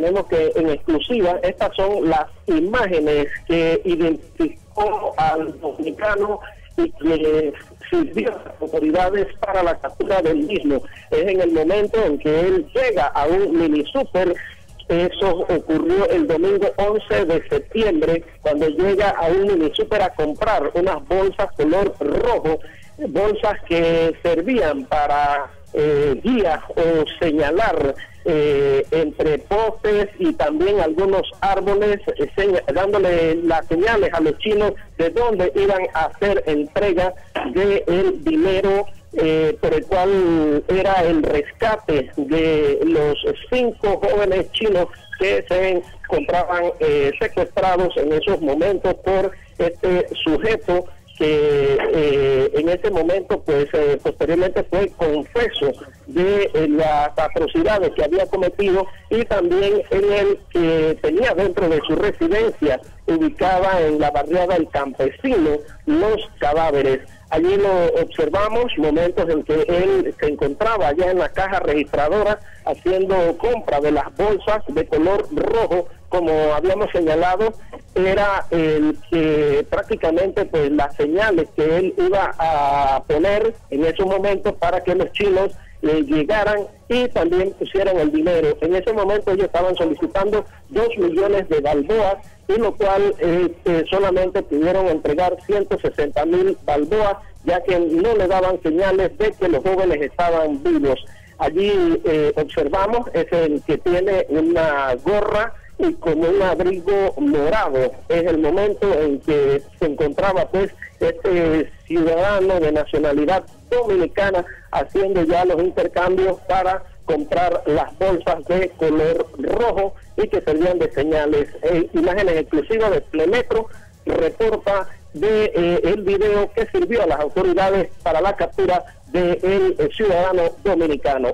tenemos que en exclusiva, estas son las imágenes que identificó al dominicano y que sirvió a las autoridades para la captura del mismo. Es en el momento en que él llega a un mini super. Eso ocurrió el domingo 11 de septiembre, cuando llega a un mini super a comprar unas bolsas color rojo, bolsas que servían para eh, guías o señalar eh, entre postes y también algunos árboles, eh, dándole las señales a los chinos de dónde iban a hacer entrega del el dinero eh, por el cual era el rescate de los cinco jóvenes chinos que se encontraban secuestrados en esos momentos por este sujeto que eh, en ese momento, pues eh, posteriormente fue confeso de eh, las atrocidades que había cometido y también en el que tenía dentro de su residencia, ubicada en la barriada del Campesino, los cadáveres. Allí lo observamos, momentos en que él se encontraba allá en la caja registradora haciendo compra de las bolsas de color rojo como habíamos señalado, era el que prácticamente pues las señales que él iba a poner en esos momentos para que los chinos le llegaran y también pusieran el dinero. En ese momento ellos estaban solicitando dos millones de balboas y lo cual este, solamente pudieron entregar 160 mil balboas ya que no le daban señales de que los jóvenes estaban vivos. Allí eh, observamos, es el que tiene una gorra y con un abrigo morado. Es el momento en que se encontraba pues este ciudadano de nacionalidad dominicana haciendo ya los intercambios para comprar las bolsas de color rojo y que servían de señales. Eh, imágenes exclusivas de Plemetro reporta de eh, el video que sirvió a las autoridades para la captura del de ciudadano dominicano.